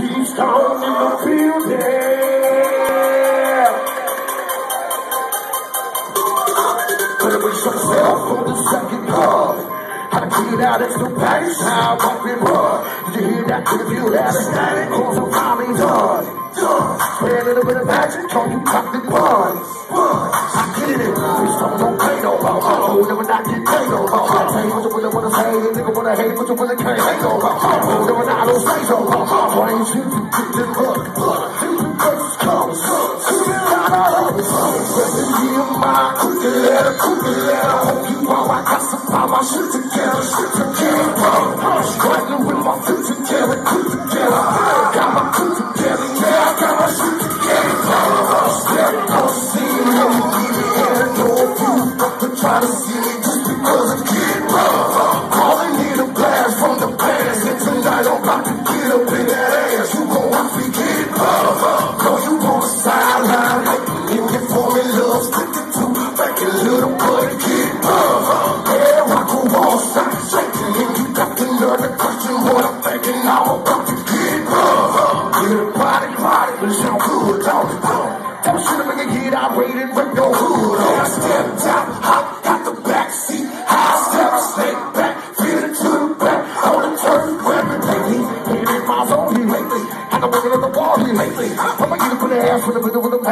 Stone in the building. Wish yourself for the second. How to get out of some pain, how I it hard. Did you hear that? Feel that? Static cause I'm finally done. Spray a little bit of magic on you pop the bun. I get it. This song don't play no more. Oh, never not get paid no more. I tell you what really wanna say. Nigga wanna hate, but you really can't hate no more. Oh, never not, I don't say no more. Why ain't you get the hook? First comes, out of the Listen, you my cookie letter, cookie letter. Hope you know I got some power, shit together, shit together. I'm struggling with my foot together, cook together. Got my cook together, yeah, I got my shit together. Step on the scene, get it in the door. You got to try to see about to get up in that ass. You gon' have to get it rough. Know you on the sideline, you for me love, stick it to back little buddy, get it. Yeah, rock and roll, stop shaking, and you got to question what I'm thinking. I'm about to get it. Get a body, body, but sound good, don't? Tell me shit, make it get outrated, rip your hood off. I stepped wall here lately. It for the ass with the, with the, with power.